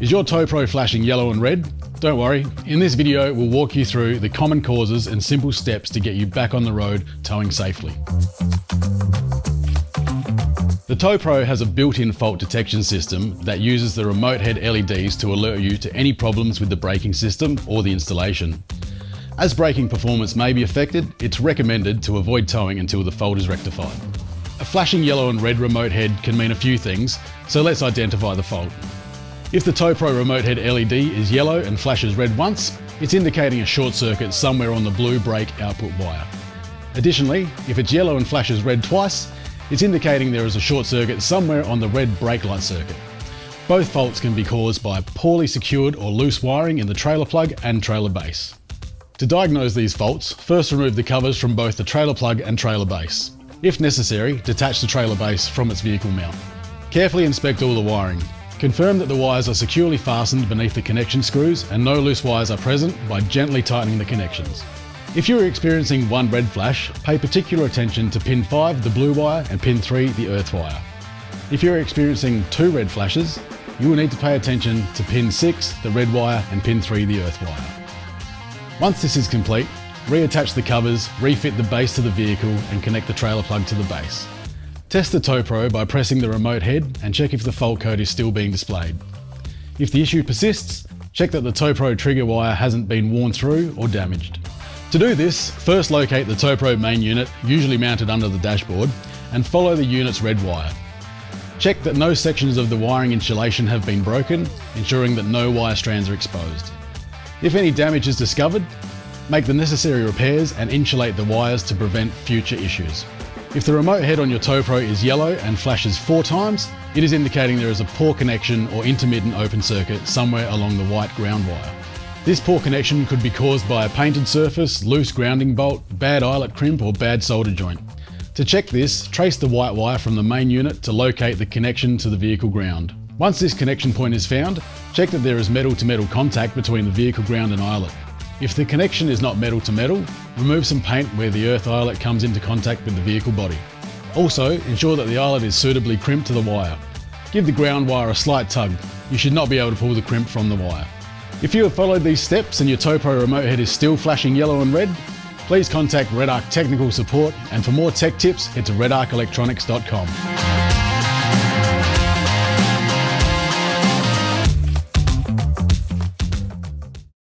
Is your TowPro flashing yellow and red? Don't worry, in this video we'll walk you through the common causes and simple steps to get you back on the road towing safely. The TowPro has a built-in fault detection system that uses the remote head LEDs to alert you to any problems with the braking system or the installation. As braking performance may be affected, it's recommended to avoid towing until the fault is rectified. A flashing yellow and red remote head can mean a few things, so let's identify the fault. If the TowPro remote head LED is yellow and flashes red once, it's indicating a short circuit somewhere on the blue brake output wire. Additionally, if it's yellow and flashes red twice, it's indicating there is a short circuit somewhere on the red brake light circuit. Both faults can be caused by poorly secured or loose wiring in the trailer plug and trailer base. To diagnose these faults, first remove the covers from both the trailer plug and trailer base. If necessary, detach the trailer base from its vehicle mount. Carefully inspect all the wiring. Confirm that the wires are securely fastened beneath the connection screws and no loose wires are present by gently tightening the connections. If you're experiencing one red flash, pay particular attention to pin 5, the blue wire, and pin 3, the earth wire. If you're experiencing two red flashes, you will need to pay attention to pin 6, the red wire, and pin 3, the earth wire. Once this is complete, reattach the covers, refit the base to the vehicle, and connect the trailer plug to the base. Test the TowPro by pressing the remote head and check if the fault code is still being displayed. If the issue persists, check that the TowPro trigger wire hasn't been worn through or damaged. To do this, first locate the TowPro main unit, usually mounted under the dashboard, and follow the unit's red wire. Check that no sections of the wiring insulation have been broken, ensuring that no wire strands are exposed. If any damage is discovered, make the necessary repairs and insulate the wires to prevent future issues. If the remote head on your TowPro is yellow and flashes four times, it is indicating there is a poor connection or intermittent open circuit somewhere along the white ground wire. This poor connection could be caused by a painted surface, loose grounding bolt, bad eyelet crimp or bad solder joint. To check this, trace the white wire from the main unit to locate the connection to the vehicle ground. Once this connection point is found, check that there is metal to metal contact between the vehicle ground and eyelet. If the connection is not metal to metal, remove some paint where the earth eyelet comes into contact with the vehicle body. Also, ensure that the eyelet is suitably crimped to the wire. Give the ground wire a slight tug. You should not be able to pull the crimp from the wire. If you have followed these steps and your TowPro remote head is still flashing yellow and red, please contact RedArc Technical Support and for more tech tips head to redarcelectronics.com.